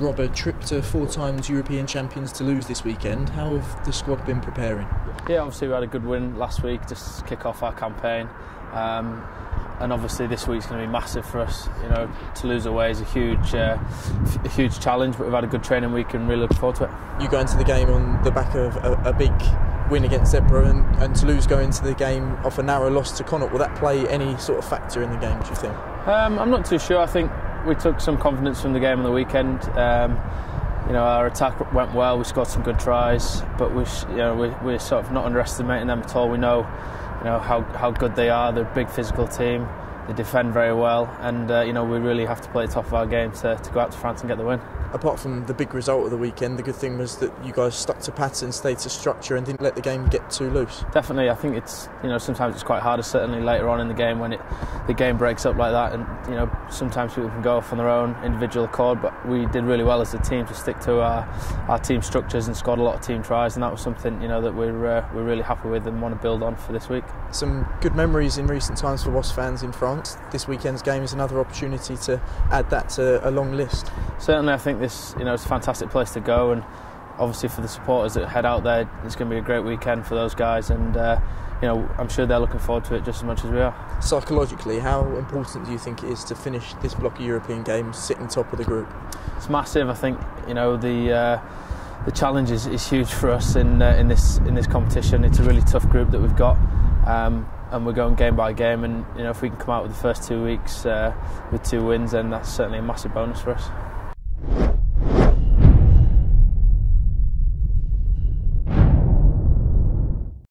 Rob, a trip to four times European champions Toulouse this weekend. How have the squad been preparing? Yeah, obviously we had a good win last week just to kick off our campaign. Um, and obviously this week's going to be massive for us. You know, Toulouse away is a huge, uh, a huge challenge, but we've had a good training week and really looking forward to it. You go into the game on the back of a, a big win against Zebre and, and, Toulouse go into the game off a narrow loss to Connacht. Will that play any sort of factor in the game? Do you think? Um, I'm not too sure. I think we took some confidence from the game on the weekend. Um, you know, our attack went well. We scored some good tries, but we, you know, we, we're sort of not underestimating them at all. We know, you know, how how good they are. They're a big physical team. They defend very well, and uh, you know, we really have to play the top of our game to, to go out to France and get the win apart from the big result of the weekend, the good thing was that you guys stuck to pattern, stayed to structure, and didn't let the game get too loose. Definitely, I think it's you know sometimes it's quite hard, certainly later on in the game when it the game breaks up like that, and you know sometimes people can go off on their own individual accord. But we did really well as a team to stick to our our team structures and scored a lot of team tries, and that was something you know that we're uh, we're really happy with and want to build on for this week. Some good memories in recent times for Wasps fans in France. This weekend's game is another opportunity to add that to a long list. Certainly, I think this you know it's a fantastic place to go, and obviously for the supporters that head out there, it's going to be a great weekend for those guys, and uh, you know I'm sure they're looking forward to it just as much as we are. Psychologically, how important do you think it is to finish this block of European games sitting top of the group? It's massive. I think you know the. Uh, the challenge is, is huge for us in uh, in this in this competition. It's a really tough group that we've got, um, and we're going game by game. And you know, if we can come out with the first two weeks uh, with two wins, then that's certainly a massive bonus for us.